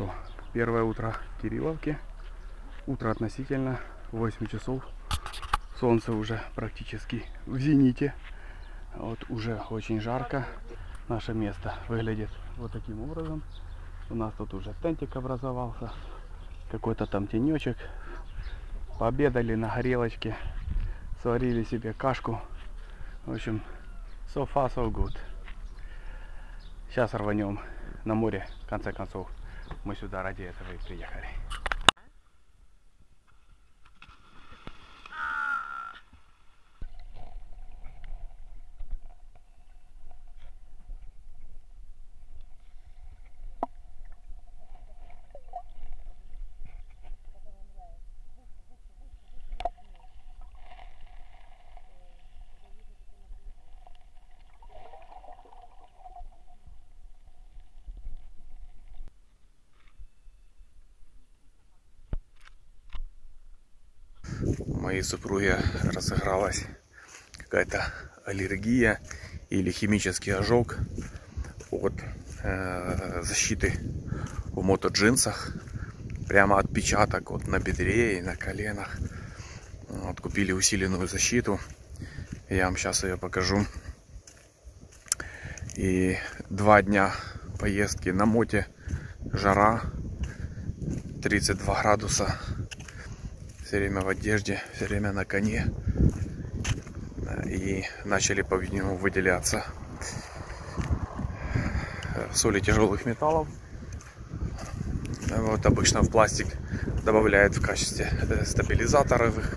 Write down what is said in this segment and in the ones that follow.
что, первое утро Кирилловки. Утро относительно 8 часов. Солнце уже практически в зените. Вот уже очень жарко. Наше место выглядит вот таким образом. У нас тут уже тентик образовался. Какой-то там тенечек. Пообедали на горелочке. Сварили себе кашку. В общем, so far so good. Сейчас рванем на море. В конце концов, мы сюда ради этого и приехали. Моей супруги разыгралась какая-то аллергия или химический ожог от э, защиты в мотоджинсах. Прямо отпечаток вот на бедре и на коленах. Вот, купили усиленную защиту. Я вам сейчас ее покажу. И два дня поездки на моте. Жара. 32 градуса все время в одежде, все время на коне. И начали по нему выделяться соли тяжелых металлов. Вот обычно в пластик добавляют в качестве стабилизаторов их,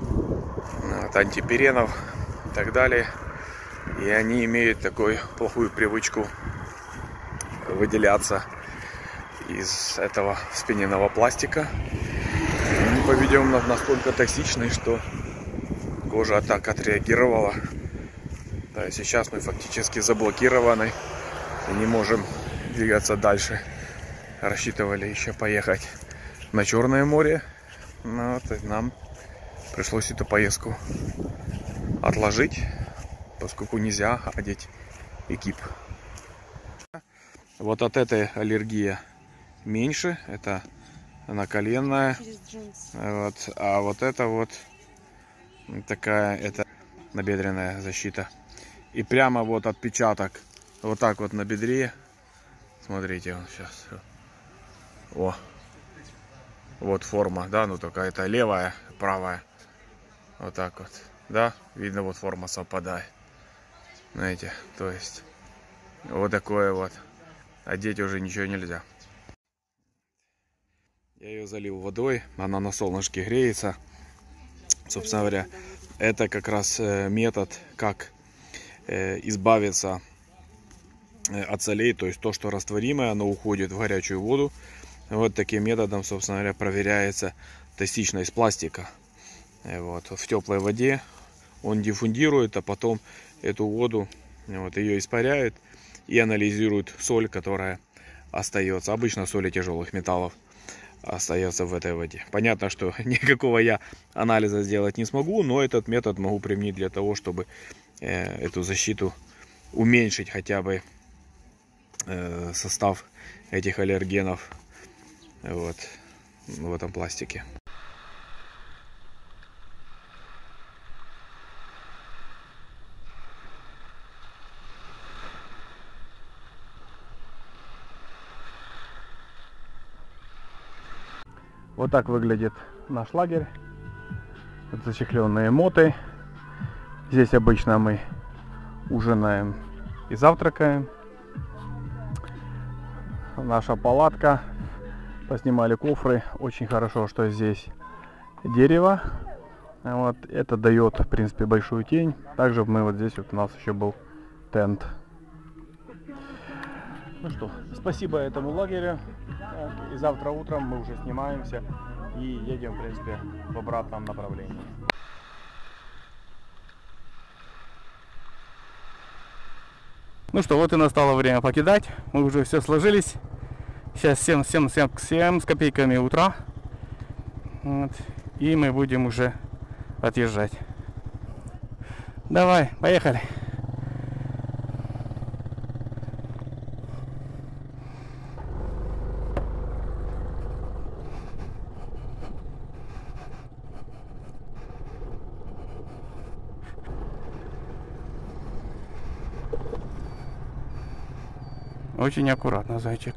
вот, антиперенов и так далее. И они имеют такую плохую привычку выделяться из этого спиненного пластика по-видимому, настолько токсичный, что кожа так отреагировала. Да, сейчас мы фактически заблокированы и не можем двигаться дальше. Рассчитывали еще поехать на Черное море. Но вот, нам пришлось эту поездку отложить, поскольку нельзя одеть экип. Вот от этой аллергии меньше. Это наколенная. Вот. А вот это вот такая, это набедренная защита. И прямо вот отпечаток, вот так вот на бедре. Смотрите, он сейчас. О, вот форма, да, ну только это левая, правая. Вот так вот, да, видно, вот форма совпадает. Знаете, то есть вот такое вот. Одеть уже ничего нельзя. Я ее залил водой, она на солнышке греется. Собственно говоря, это как раз э, метод, как э, избавиться э, от солей, то есть то, что растворимое, оно уходит в горячую воду. Вот таким методом, собственно говоря, проверяется токсичность пластика. Вот, в теплой воде он диффундирует, а потом эту воду, вот, ее испаряет и анализирует соль, которая остается. Обычно соли тяжелых металлов остается в этой воде. Понятно, что никакого я анализа сделать не смогу, но этот метод могу применить для того, чтобы э, эту защиту уменьшить хотя бы э, состав этих аллергенов вот, в этом пластике. Так выглядит наш лагерь. Вот зачехленные моты. Здесь обычно мы ужинаем и завтракаем. Наша палатка. Поснимали кофры. Очень хорошо, что здесь дерево. Вот, это дает, в принципе, большую тень. Также мы вот здесь вот у нас еще был тент. Ну что, спасибо этому лагерю. И завтра утром мы уже снимаемся и едем, в принципе, в обратном направлении. Ну что, вот и настало время покидать. Мы уже все сложились. Сейчас 7, 7, 7, 7 с копейками утра. Вот. И мы будем уже отъезжать. Давай, поехали. Очень аккуратно, зайчик.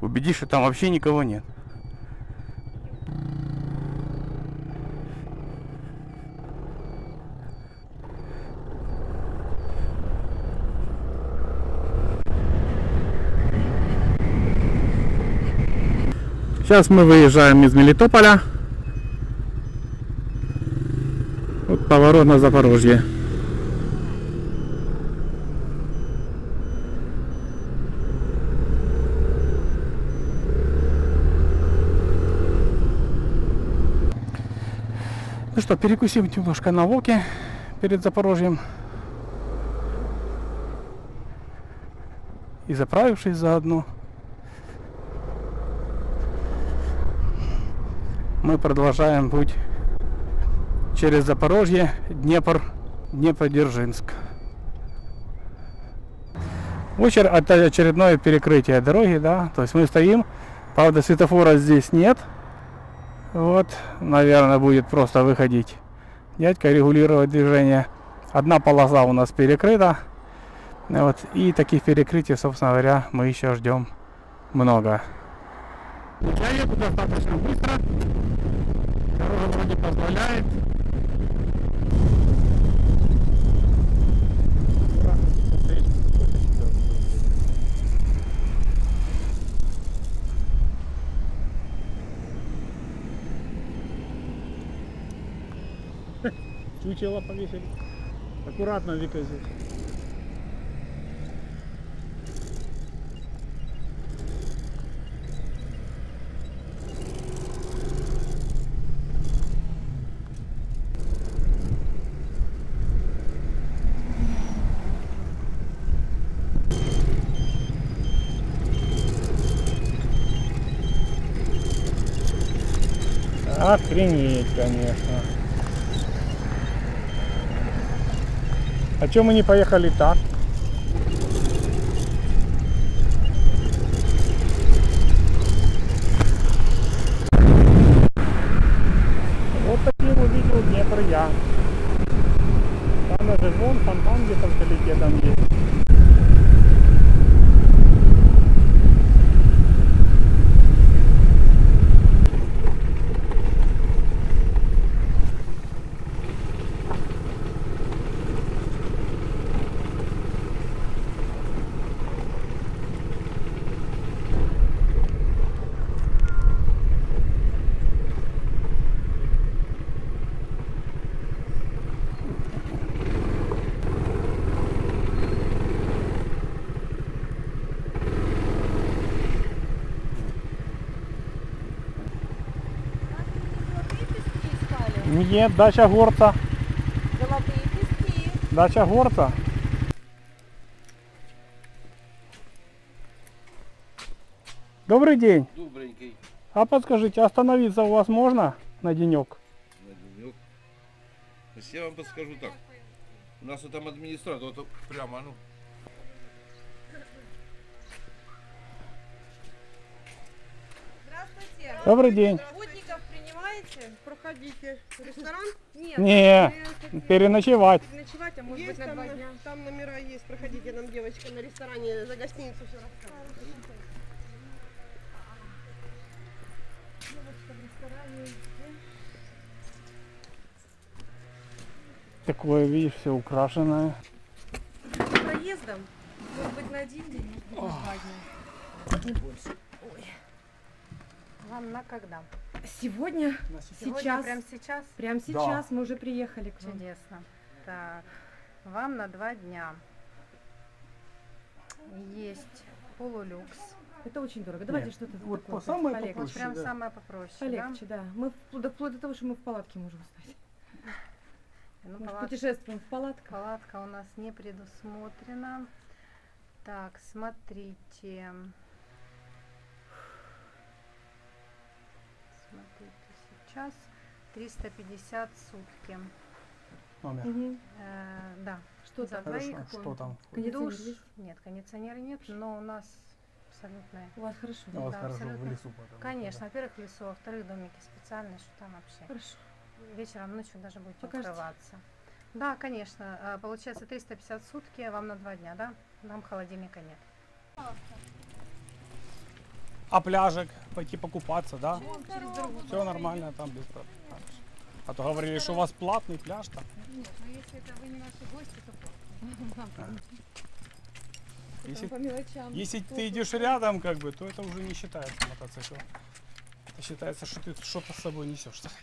Убедись, что там вообще никого нет. Сейчас мы выезжаем из Мелитополя. Вот поворот на Запорожье. Ну что, перекусим немножко на Волке перед Запорожьем. И заправившись заодно. Мы продолжаем путь через Запорожье, Днепр, Днепродзержинск. Очер- это очередное перекрытие дороги, да, то есть мы стоим, правда светофора здесь нет, вот, наверное, будет просто выходить дядька регулировать движение. Одна полоса у нас перекрыта, вот, и таких перекрытий, собственно говоря, мы еще ждем много. Я еду достаточно быстро, дорога вроде позволяет. Чучело повесили. Аккуратно, Вика, здесь. Охренеть, конечно. А чем мы не поехали так? Вот таким увидел Днепр я. Там даже вон фонтан где-то вдалеке там есть. Нет, дача горца. Золотые пески. Дача горца. Добрый день. Добренький А подскажите, остановиться у вас можно на денек? на денек. Если я вам подскажу так. У нас вот там администратор, вот прямо, ну. Здравствуйте. Добрый день. Путников принимаете? Проходите. Ресторан Нет. Не, переночевать. Ночевать, а может есть, быть на там, два дня. там номера есть. Проходите, нам девочка на ресторане за гостиницу все рассказывает. Такое, видишь, все украшенное. Проездом? Может быть на один день, может быть на два дня. Не больше. Ой. Вам на когда? Сегодня, Сегодня, сейчас, прям сейчас? прямо сейчас мы уже приехали к вам. Чудесно. Так, вам на два дня. Есть полулюкс. Это очень дорого. Давайте Нет, что-то вот такое по- самое полегче. Вот Проще, прям да. самое попроще, Полегче, да. Мы вплоть до, вплоть до того, что мы в палатке можем спать. да? Ну, Может, палат- путешествуем в палатках. Палатка у нас не предусмотрена. Так, смотрите. Смотрите, сейчас 350 сутки. Номер. Мгм. Э, да, Что За там? двоих что там? Кондиционер душ. есть? Нет, кондиционера нет, но у нас абсолютно У вас хорошо. У вас Да, хорошо в лесу потому Конечно, что, во-первых, в лесу, во-вторых, домики специальные, что там вообще. Хорошо. Вечером, ночью даже будете Покажете? укрываться. Да, конечно. А, Получается 350 сутки, вам на два дня, да? Нам холодильника нет. А пляжик, пойти покупаться, да? Все нормально там без проблем. А то говорили, что у вас платный пляж там. Нет, но если это вы не наши гости, то Если, По мелочам. если ты идешь рядом, как бы, то это уже не считается мотоцикл. Это считается, что ты что-то с собой несешь. Смотрите,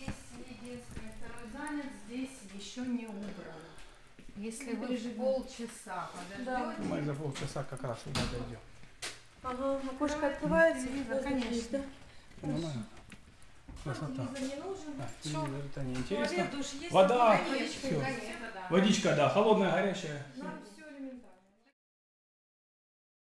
есть единственный второй занят, здесь еще не убрано. Если вы полчаса подождете, Мы за полчаса как раз сюда дойдем. Ага, окошко открывается. Да, воздух конечно. да? Нормально. Красота. Телевизор не нужен. Да, телевизор это не интересно. Туалет, душ есть? Вода. Водичка да. Водичка, да, холодная, горячая. Нам